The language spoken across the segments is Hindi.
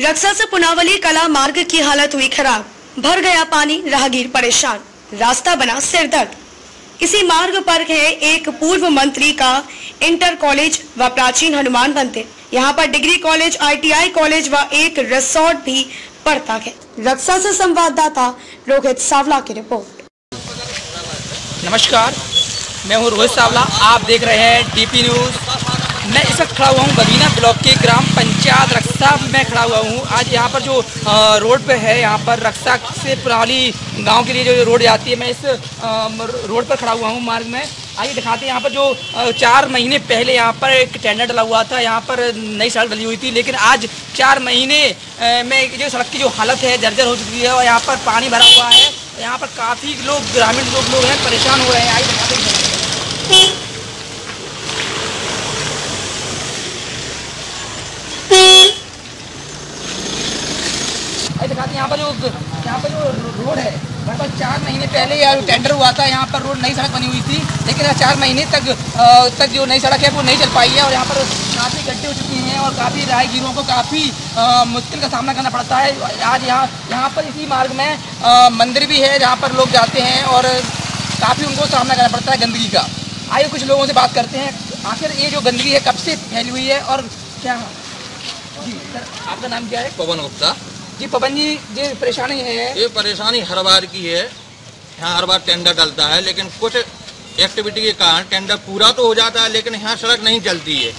रक्षा से पुनावली कला मार्ग की हालत हुई खराब। भर गया पानी, राहगीर परेशान। रास्ता बना सिरदर्द इसी मार्ग पर है एक पूर्व मंत्री का इंटर कॉलेज व प्राचीन हनुमान मंदिर यहाँ पर डिग्री कॉलेज, आईटीआई कॉलेज व एक रिसोर्ट भी पड़ता है। रक्षा से संवाददाता रोहित सावला की रिपोर्ट। नमस्कार, मैं हूँ रोहित सावला। आप देख रहे हैं डीपी न्यूज़। मैं इस वक्त खड़ा हुआ हूँ बदीना ब्लॉक के ग्राम पंचायत रक्षा में खड़ा हुआ हूँ। आज यहाँ पर जो रोड पे है, यहाँ पर रक्षा से पुराली गाँव के लिए जो रोड जाती है, मैं इस रोड पर खड़ा हुआ हूँ मार्ग में। आइए दिखाते हैं यहाँ पर जो चार महीने पहले यहाँ पर एक टेंडर डला हुआ था, यहाँ पर नई सड़क डली हुई थी, लेकिन आज चार महीने में जो सड़क की जो हालत है, जर्जर हो चुकी है और यहाँ पर पानी भरा हुआ है। यहाँ पर काफ़ी लोग, ग्रामीण लोग लोग हैं, परेशान हो रहे हैं। आइए दिखाते हैं। दिखाते यहाँ पर जो यहाँ पर जो रोड है लगभग चार महीने पहले यार टेंडर हुआ था। यहाँ पर रोड नई सड़क बनी हुई थी, लेकिन चार महीने तक तक जो नई सड़क है, वो नहीं चल पाई है और यहाँ पर काफ़ी गड्ढे हो चुकी हैं और काफ़ी राहगीरों को काफ़ी मुश्किल का सामना करना पड़ता है। आज यहाँ यहाँ पर इसी मार्ग में मंदिर भी है जहाँ पर लोग जाते हैं और काफ़ी उनको सामना करना पड़ता है गंदगी का। आइए कुछ लोगों से बात करते हैं। आखिर ये जो गंदगी है, कब से फैली हुई है और क्या जी, सर, आपका नाम क्या है? पवन गुप्ता। जी पवन जी ये परेशानी है? ये परेशानी हर बार की है। यहाँ हर बार टेंडर डलता है, लेकिन कुछ एक्टिविटी के कारण टेंडर पूरा तो हो जाता है, लेकिन यहाँ सड़क नहीं चलती है।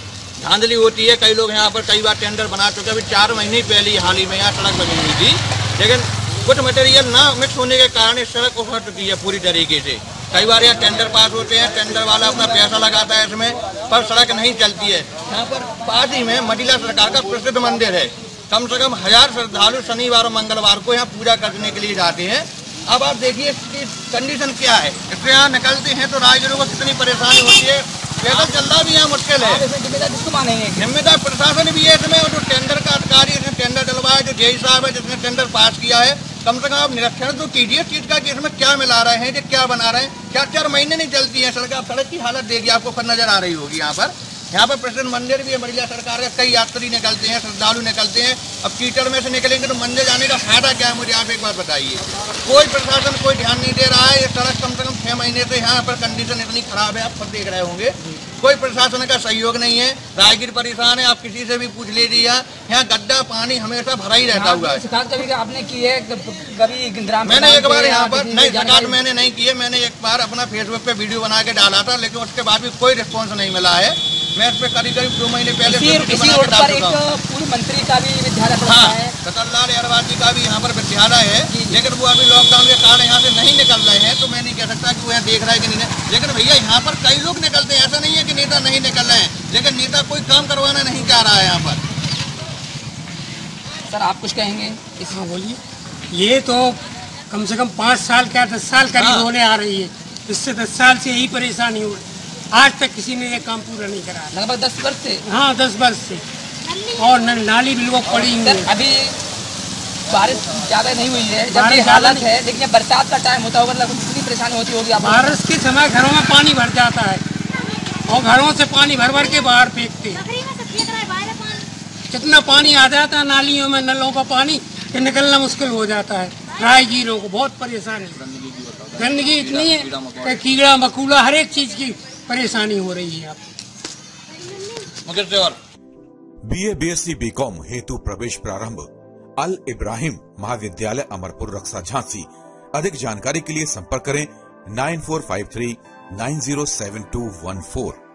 धांधली होती है, कई लोग यहाँ पर कई बार टेंडर बना चुके अभी चार महीने पहले हाल ही में यहाँ सड़क बनी हुई थी। लेकिन कुछ मटेरियल ना मिक्स होने के कारण सड़क उखड़ चुकी है पूरी तरीके से। कई बार यहाँ टेंडर पास होते हैं टेंडर वाला अपना पैसा लगाता है इसमें, पर सड़क नहीं चलती है। यहाँ पर पास ही में मडिला सरकार का प्रसिद्ध मंदिर है। कम से कम हज़ार श्रद्धालु शनिवार और मंगलवार को यहाँ पूजा करने के लिए जाते हैं। अब आप देखिए इसकी कंडीशन क्या है। इससे यहाँ निकलते हैं तो राजगीरों को कितनी परेशानी होती है। पैदल चलना भी यहाँ मुश्किल है। जिम्मेदार प्रशासन भी है इसमें और जो टेंडर का अधिकारी इसने टेंडर डलवाया जो जेई साहब है जिसने टेंडर पास किया है कम से कम आप निरीक्षण तो कीजिए चीज़ का कि इसमें क्या मिला रहे हैं क्या बना रहे हैं चार चार महीने नहीं चलती है सड़क। आप सड़क की हालत देखिए आपको नज़र आ रही होगी यहाँ पर। यहाँ पर प्रसिद्ध मंदिर भी है महिला सरकार का कई यात्री निकलते हैं श्रद्धालु निकलते हैं। अब कीचड़ में से निकलेंगे तो मंदिर जाने का फ़ायदा क्या है मुझे आप एक बार बताइए। कोई प्रशासन कोई ध्यान नहीं दे रहा है ये सड़क कम से कम छह महीने से यहाँ पर कंडीशन इतनी खराब है आप खुद देख रहे होंगे। कोई प्रशासन का सहयोग नहीं है राजगीर परेशान है आप किसी से भी पूछ लीजिए यहाँ। गड्ढा पानी हमेशा भरा ही रहता हुआ है। आपने की है कभी मैंने एक बार यहाँ पर नहीं शिकायत मैंने नहीं की है मैंने एक बार अपना फेसबुक पे वीडियो बना के डाला था लेकिन उसके बाद भी कोई रिस्पॉन्स नहीं मिला है। मैं इस पे करीब करीब दो महीने पहले इसी रोड पर एक पूर्व मंत्री का भी विद्यालय हाँ, है। कतललाल अहरवाजी का भी यहाँ पर विद्यालय है। लेकिन वो अभी लॉकडाउन के कारण यहाँ से नहीं निकल रहे हैं तो मैं नहीं कह सकता कि वो यहाँ देख रहा है कि नहीं। लेकिन भैया यहाँ पर कई लोग निकलते हैं। ऐसा नहीं है कि नेता नहीं निकल रहे हैं लेकिन नेता कोई काम करवाना नहीं चाह रहा है यहाँ पर। सर आप कुछ कहेंगे? इसमें बोलिए। ये तो कम से कम पाँच साल क्या दस साल करीब हाँ। होने आ रही है। इससे दस साल से यही परेशानी हो रही आज तक किसी ने ये काम पूरा नहीं करा। लगभग दस वर्ष से? हाँ दस वर्ष से। और नाली भी लोग पड़ी हुई है। अभी बारिश ज़्यादा नहीं हुई है जब ये हालत है लेकिन बरसात का टाइम होता होगा मतलब कितनी परेशानी होती होगी बारिश के समय घरों में पानी भर जाता है और घरों से पानी भर भर के बाहर फेंकते। कितना पानी आ जाता है नालियों में नलों का पानी निकलना मुश्किल हो जाता है। राहगीरों को बहुत परेशानी। गंदगी इतनी है कीड़ा मकूला हर एक चीज़ की परेशानी हो रही है आप B A B S C B com हेतु प्रवेश प्रारंभ। अल इब्राहिम महाविद्यालय अमरपुर रक्षा झांसी। अधिक जानकारी के लिए संपर्क करें nine four five three nine zero seven two one four.